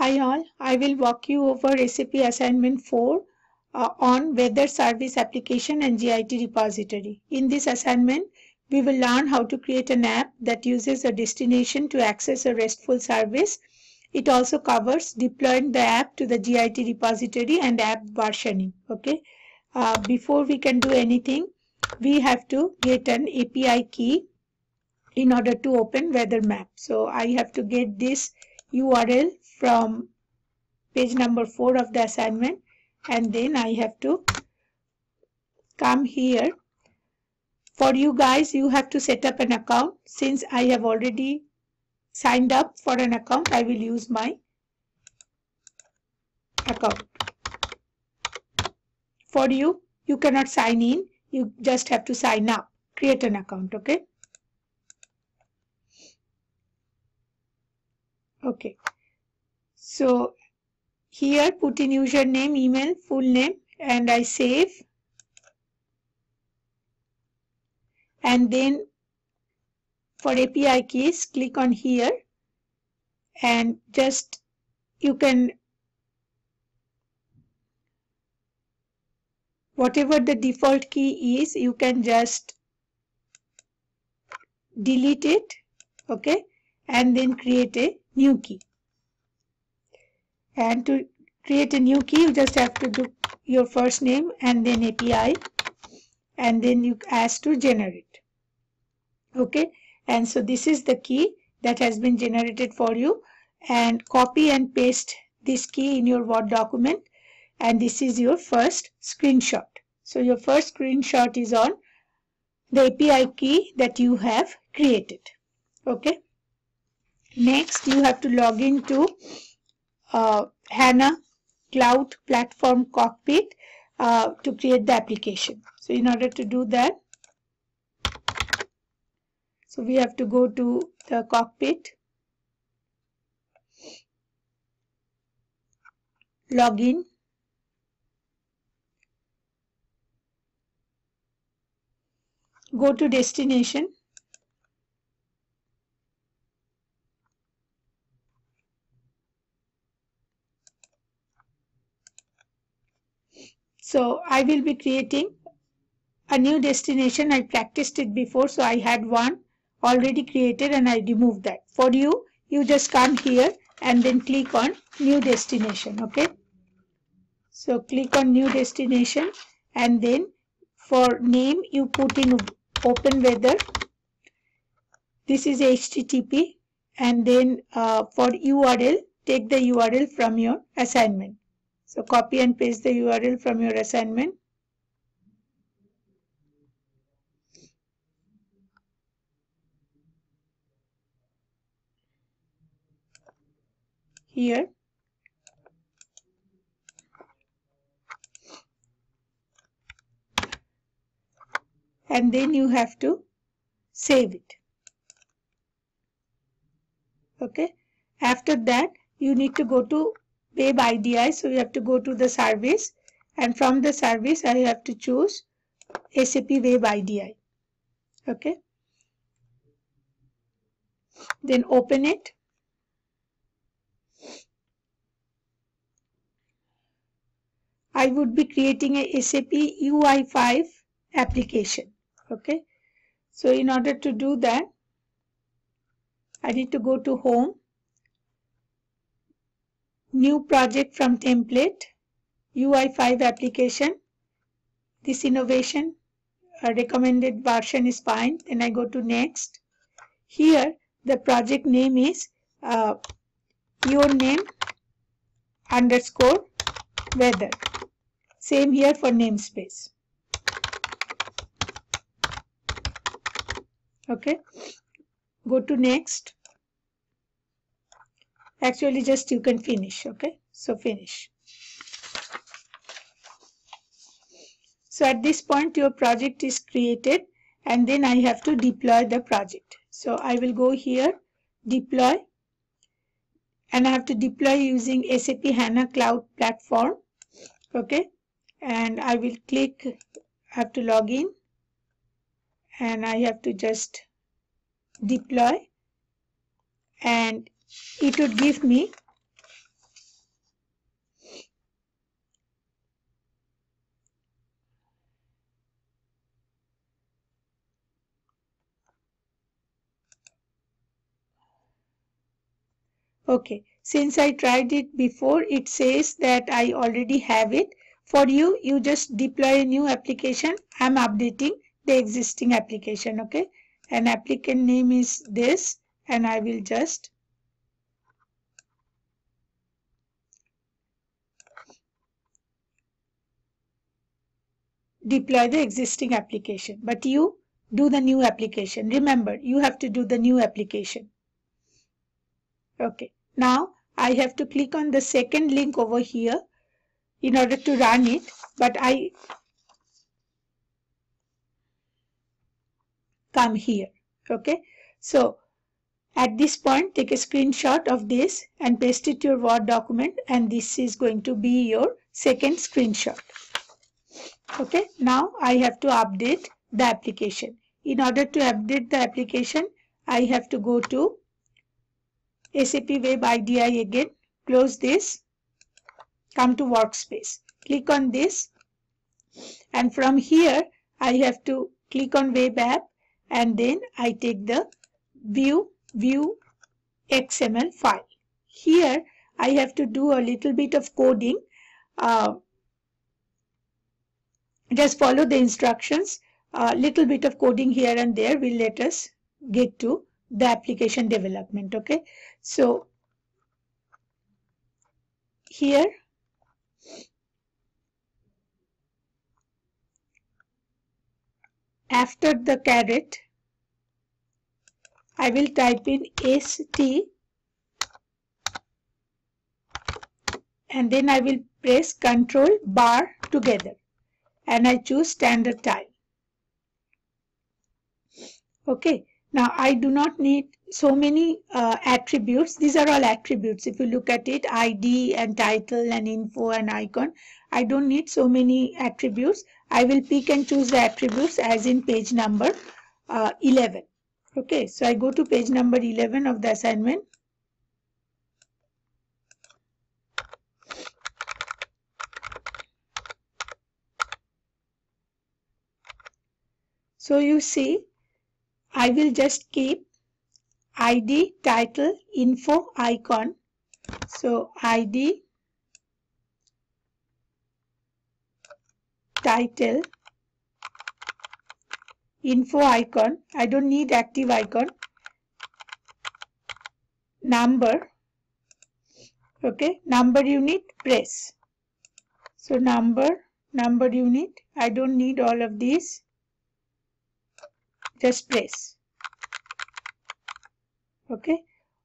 Hi all, I will walk you over SAP assignment 4 uh, on weather service application and GIT repository. In this assignment, we will learn how to create an app that uses a destination to access a RESTful service. It also covers deploying the app to the GIT repository and app versioning. Okay. Uh, before we can do anything, we have to get an API key in order to open weather map. So I have to get this URL from page number 4 of the assignment and then I have to come here. For you guys, you have to set up an account. Since I have already signed up for an account, I will use my account. For you, you cannot sign in. You just have to sign up. Create an account, okay? Okay. So here put in username, email, full name and I save. And then for API keys, click on here and just you can whatever the default key is, you can just delete it, okay, and then create a new key. And to create a new key, you just have to do your first name and then API and then you ask to generate. Okay. And so this is the key that has been generated for you and copy and paste this key in your Word document and this is your first screenshot. So your first screenshot is on the API key that you have created. Okay. Next, you have to log into uh, HANA Cloud Platform Cockpit uh, to create the application. So in order to do that, so we have to go to the cockpit, login, go to destination, So I will be creating a new destination. I practiced it before, so I had one already created and I removed that. For you, you just come here and then click on new destination. Okay. So click on new destination and then for name you put in open weather. This is HTTP and then uh, for URL take the URL from your assignment. So copy and paste the URL from your assignment. Here. And then you have to save it. Okay. After that, you need to go to web IDE. So you have to go to the service and from the service I have to choose SAP web IDE. Okay. Then open it. I would be creating a SAP UI5 application. Okay. So in order to do that, I need to go to home new project from template UI5 application. This innovation a recommended version is fine. Then I go to next. Here the project name is uh, your name underscore weather. Same here for namespace. Okay. Go to next actually just you can finish okay? So finish. So at this point your project is created and then I have to deploy the project. So I will go here deploy and I have to deploy using SAP HANA Cloud Platform okay? And I will click I have to log in and I have to just deploy and it would give me Okay, since I tried it before, it says that I already have it. For you, you just deploy a new application. I'm updating the existing application, okay? An applicant name is this and I will just deploy the existing application. But you do the new application. Remember, you have to do the new application. Okay, now I have to click on the second link over here in order to run it, but I come here. Okay, so at this point, take a screenshot of this and paste it to your Word document and this is going to be your second screenshot. Okay, now I have to update the application. In order to update the application, I have to go to SAP Web IDE again, close this, come to workspace, click on this and from here I have to click on web app and then I take the view view XML file. Here I have to do a little bit of coding. Uh, just follow the instructions. A little bit of coding here and there will let us get to the application development. Okay. So here after the caret I will type in ST and then I will press control bar together and I choose standard tile. Okay, now I do not need so many uh, attributes. These are all attributes. If you look at it, ID and title and info and icon. I don't need so many attributes. I will pick and choose the attributes as in page number uh, 11. Okay, so I go to page number 11 of the assignment. So you see, I will just keep ID, title, info, icon. So ID, title, info icon. I don't need active icon. Number. Okay, number unit, press. So number, number unit. I don't need all of these. Just press. Okay.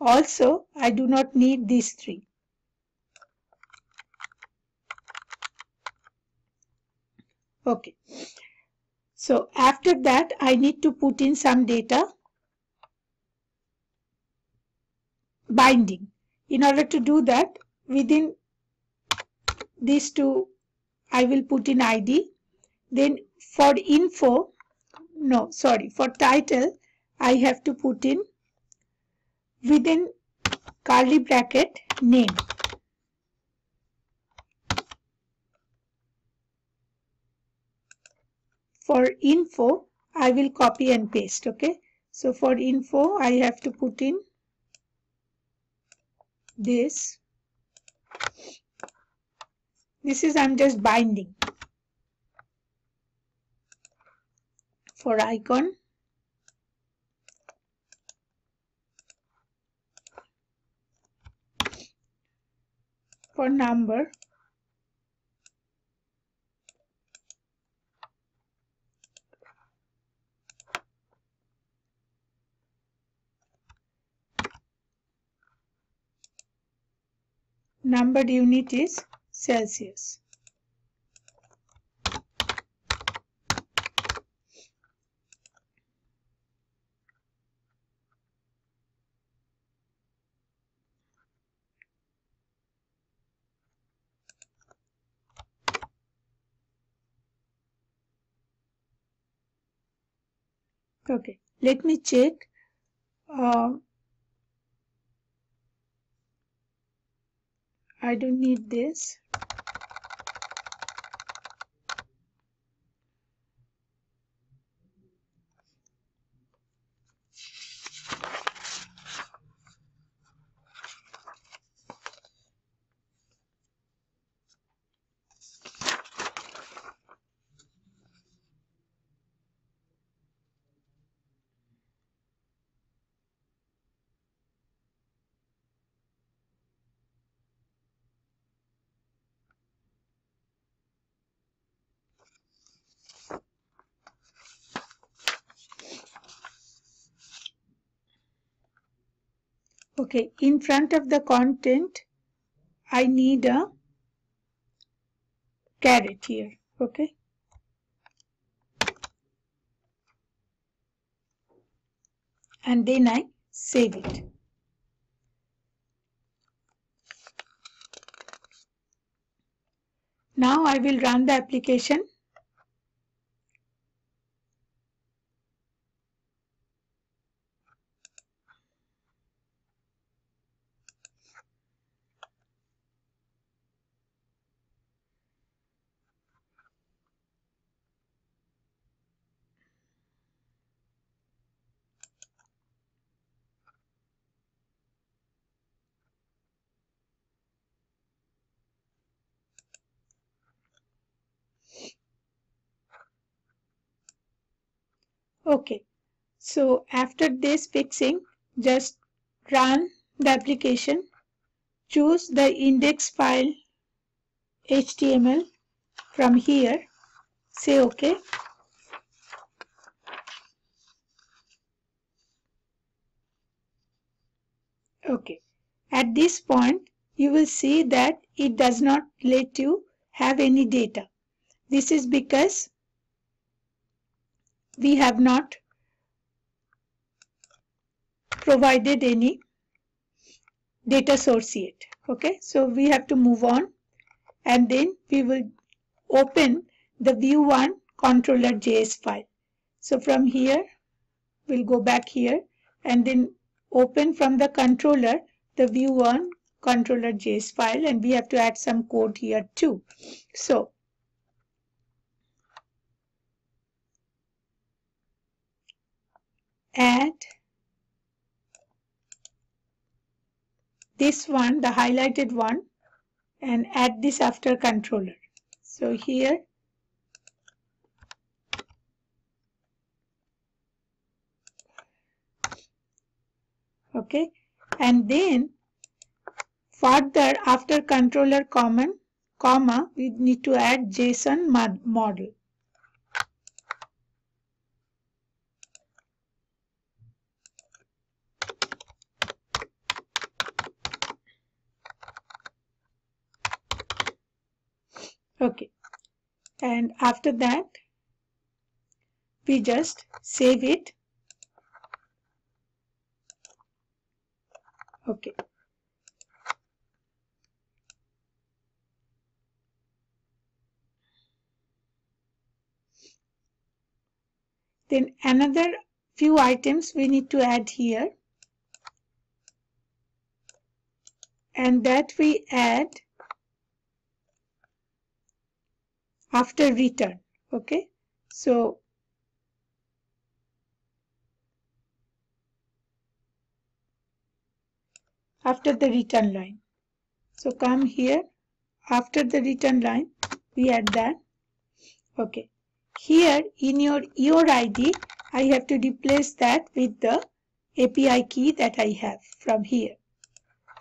Also, I do not need these three. Okay. So after that, I need to put in some data binding. In order to do that, within these two, I will put in ID. Then for info, no, sorry, for title, I have to put in within curly bracket name. For info, I will copy and paste, okay? So for info, I have to put in this. This is, I'm just binding. For icon, for number, numbered unit is Celsius. Okay, let me check. Uh, I don't need this. Okay in front of the content I need a caret here okay? And then I save it. Now I will run the application Okay, so after this fixing, just run the application, choose the index file HTML from here, say OK. Okay, at this point, you will see that it does not let you have any data. This is because we have not provided any data source yet okay? So we have to move on and then we will open the view one controller js file. So from here we'll go back here and then open from the controller the view one controller js file and we have to add some code here too. So add this one, the highlighted one, and add this after controller. So here, okay, and then further after controller common, comma, we need to add JSON model. okay and after that we just save it. Okay. Then another few items we need to add here. And that we add after return okay? So after the return line. So come here. After the return line we add that. Okay. Here in your your id i have to replace that with the api key that i have from here.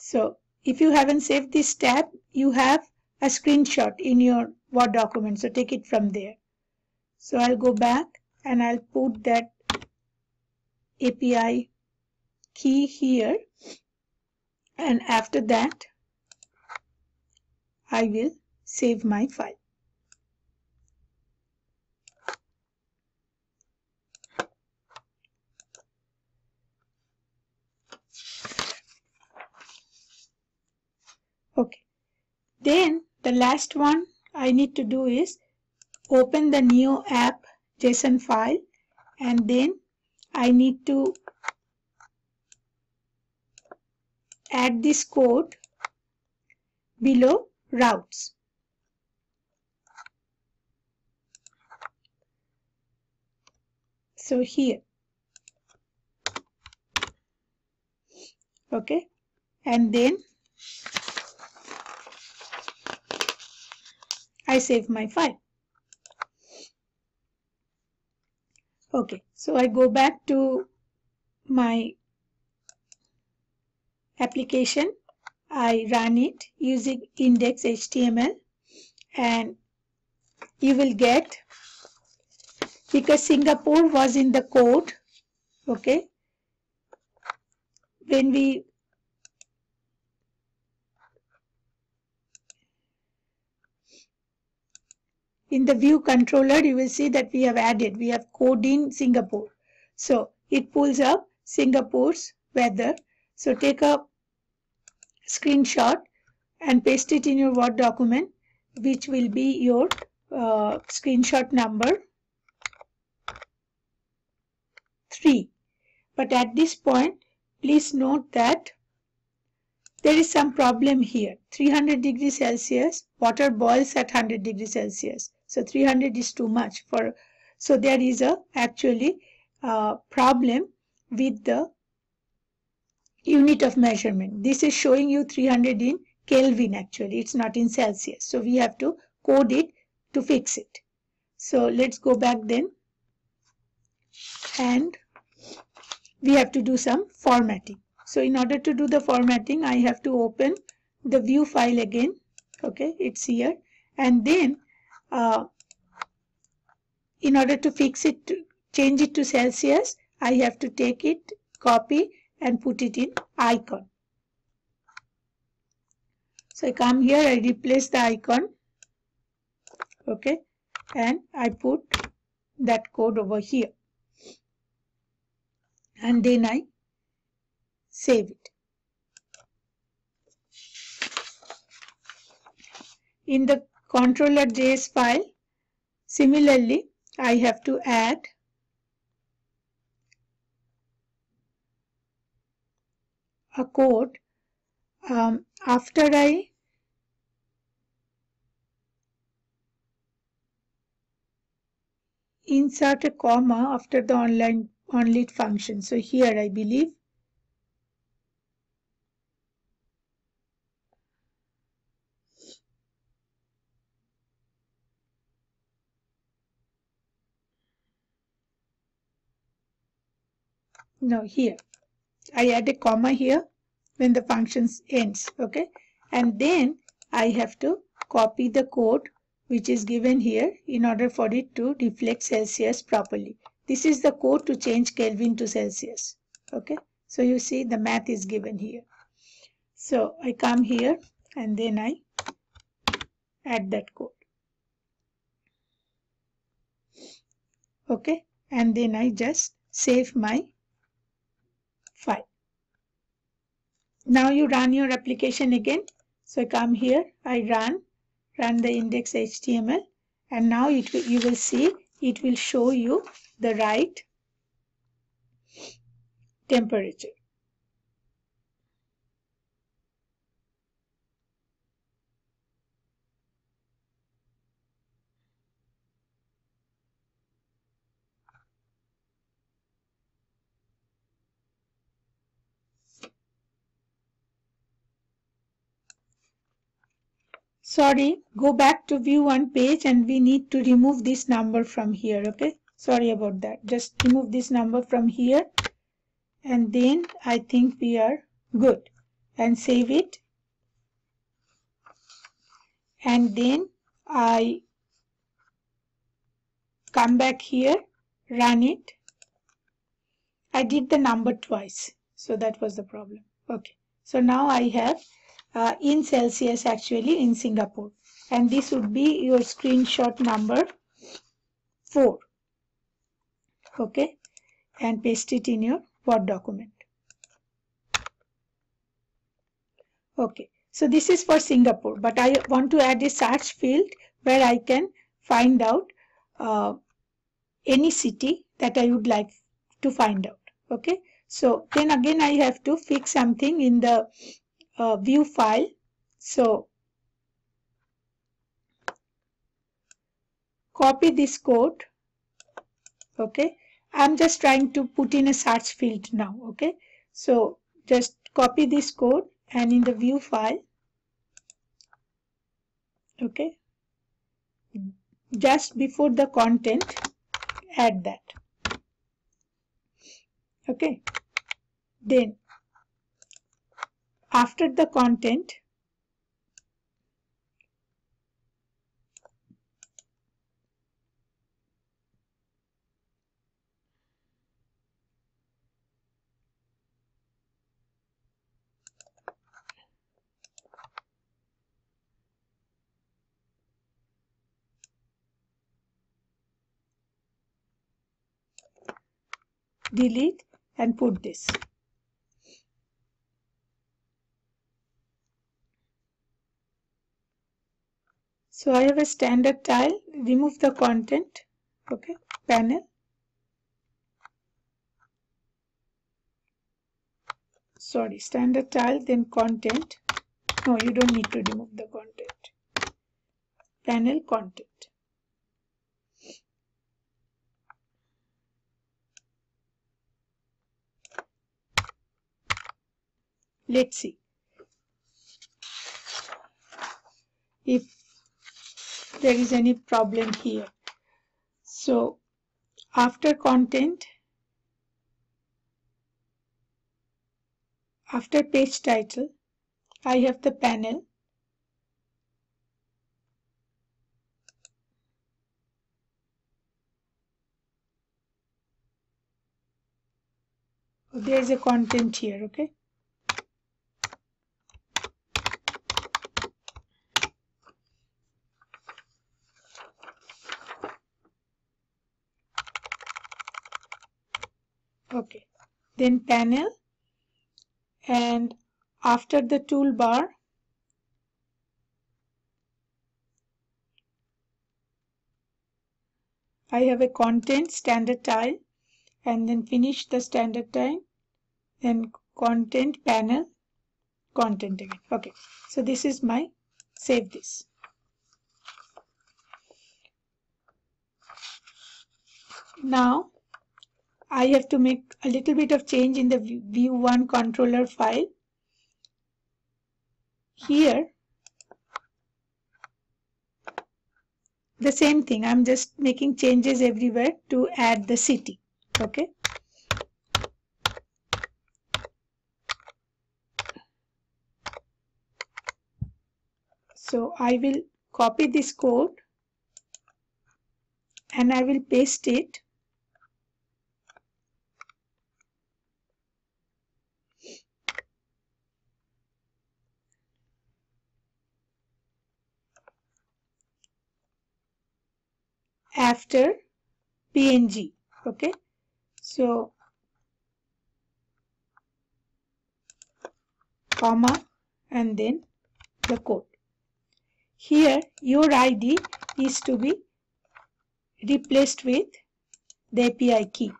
So if you haven't saved this tab you have a screenshot in your Word document. So take it from there. So I'll go back and I'll put that API key here and after that I will save my file. Okay. Then the last one I need to do is open the neo-app JSON file and then I need to add this code below routes. So here, okay, and then I save my file. Okay, so I go back to my application. I run it using index.html and you will get because Singapore was in the code okay when we in the view controller, you will see that we have added, we have code in Singapore. So it pulls up Singapore's weather. So take a screenshot and paste it in your Word document, which will be your uh, screenshot number 3. But at this point, please note that there is some problem here. 300 degrees Celsius, water boils at 100 degrees Celsius. So 300 is too much for, so there is a actually uh, problem with the unit of measurement. This is showing you 300 in Kelvin actually. It's not in Celsius. So we have to code it to fix it. So let's go back then and we have to do some formatting. So in order to do the formatting, I have to open the view file again. Okay, it's here. And then uh, in order to fix it, to change it to Celsius, I have to take it, copy and put it in icon. So I come here, I replace the icon. Okay, and I put that code over here. And then I save it. In the controller.js file, similarly, I have to add a code um, after I insert a comma after the online onInit function. So here I believe no here. I add a comma here when the functions ends okay? And then I have to copy the code which is given here in order for it to reflect Celsius properly. This is the code to change Kelvin to Celsius okay? So you see the math is given here. So I come here and then I add that code. Okay? And then I just save my Now you run your application again. So I come here, I run, run the index HTML and now it will, you will see it will show you the right temperature. Sorry go back to view one page and we need to remove this number from here okay? Sorry about that. Just remove this number from here and then I think we are good. And save it. And then I come back here run it. I did the number twice so that was the problem. Okay so now I have uh, in Celsius actually in Singapore. And this would be your screenshot number 4. Okay. And paste it in your Word document. Okay. So this is for Singapore. But I want to add a search field where I can find out uh, any city that I would like to find out. Okay. So then again I have to fix something in the uh, view file. So copy this code. Okay. I'm just trying to put in a search field now. Okay. So just copy this code and in the view file. Okay. Just before the content, add that. Okay. Then after the content, delete and put this. So I have a standard tile, remove the content, okay, panel. Sorry, standard tile, then content. No, you don't need to remove the content. Panel content. Let's see if there is any problem here. So after content, after page title, I have the panel. There is a content here, okay? Okay. Then panel. And after the toolbar. I have a content standard tile and then finish the standard tile. Then content panel content again. Okay. So this is my save this. Now I have to make a little bit of change in the view 1 controller file. Here, the same thing. I'm just making changes everywhere to add the city. Okay. So I will copy this code and I will paste it after png okay? So comma and then the code. Here your id is to be replaced with the api key.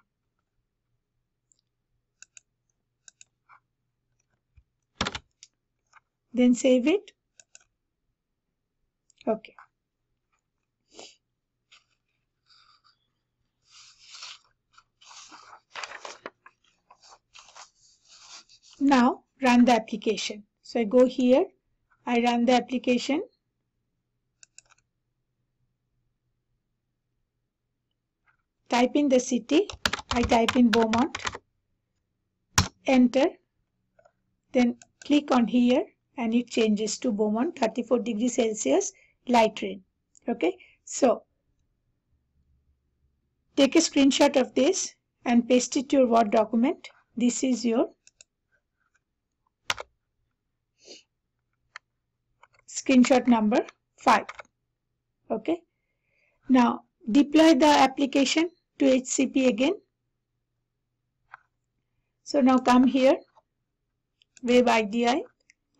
Then save it. Okay Now run the application. So I go here, I run the application. Type in the city, I type in Beaumont, enter, then click on here and it changes to Beaumont 34 degrees Celsius light rain. Okay, so take a screenshot of this and paste it to your Word document. This is your screenshot number 5 okay. Now deploy the application to HCP again. So now come here web IDE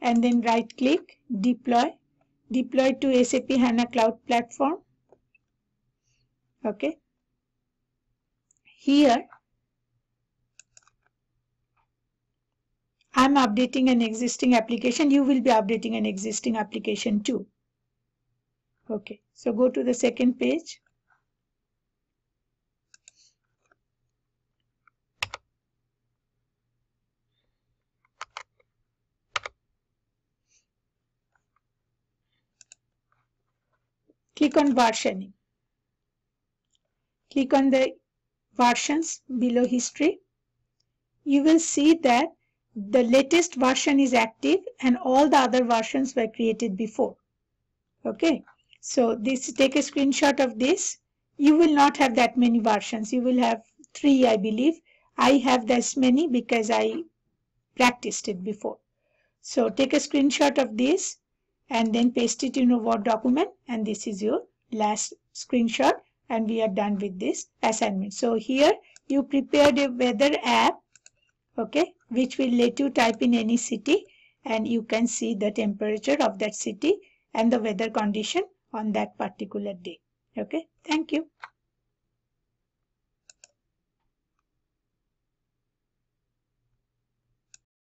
and then right click deploy. Deploy to SAP HANA cloud platform. Okay. Here I'm updating an existing application. You will be updating an existing application too. Okay, so go to the second page. Click on versioning. Click on the versions below history. You will see that the latest version is active and all the other versions were created before. Okay, so this take a screenshot of this. You will not have that many versions. You will have three, I believe. I have this many because I practiced it before. So take a screenshot of this and then paste it in a Word document and this is your last screenshot and we are done with this assignment. So here you prepared a weather app okay which will let you type in any city and you can see the temperature of that city and the weather condition on that particular day. Okay thank you